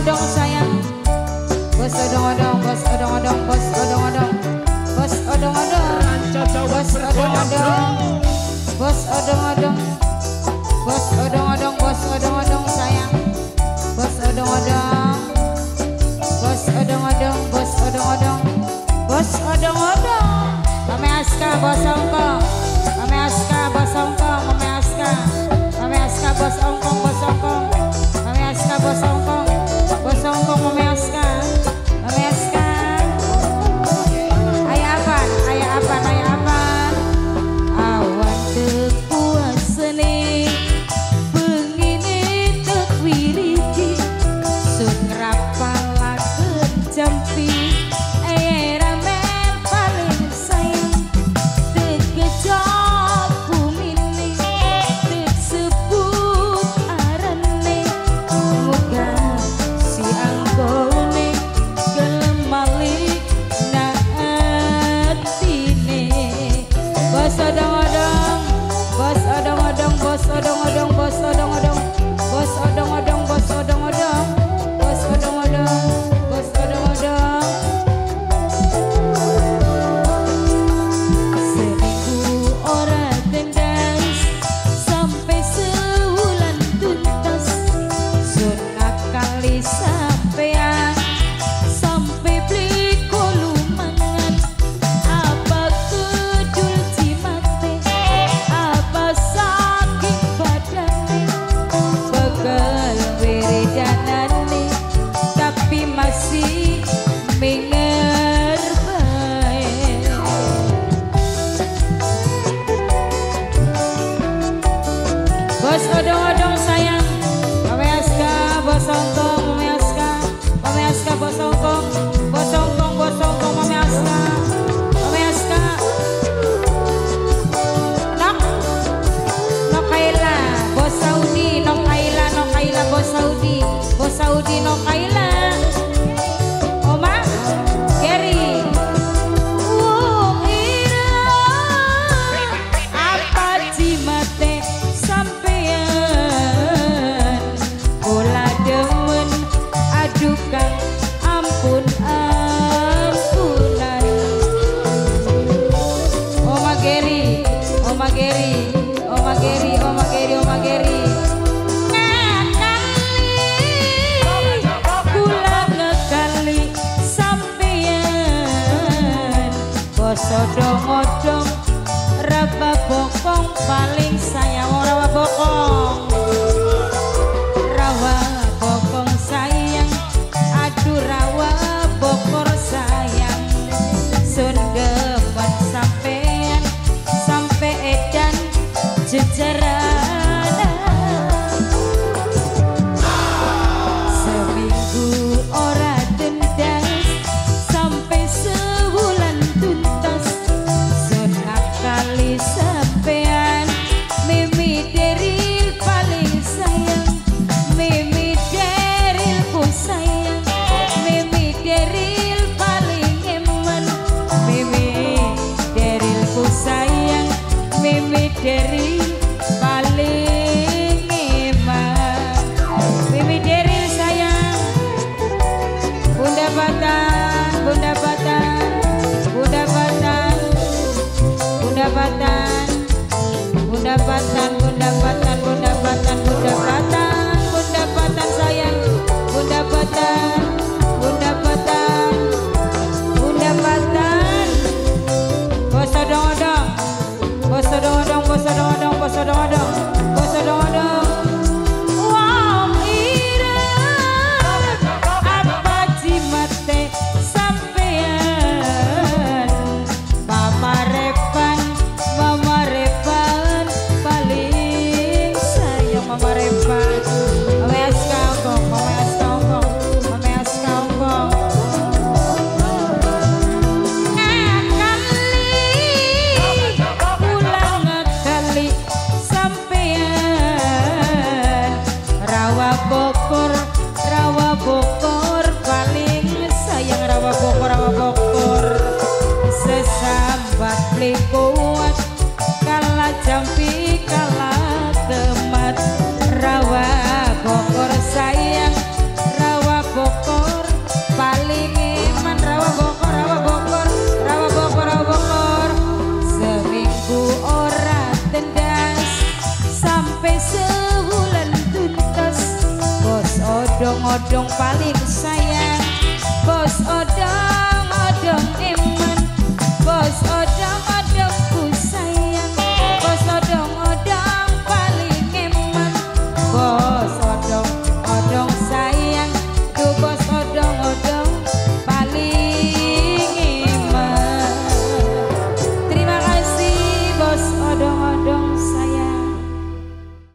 odong sayang. Bos odong-odong, bos odong-odong, bos odong-odong Bos odong-odong, bos odong-odong Bos odong-odong, bos odong-odong, bos odong-odong sayang. Bos odong-odong, bos odong-odong, bos odong-odong Bos odong-odong, kami askar bos odong sino kay ojo ojo Dari paling hebat. Bibi sayang odong paling sayang. Bos odong.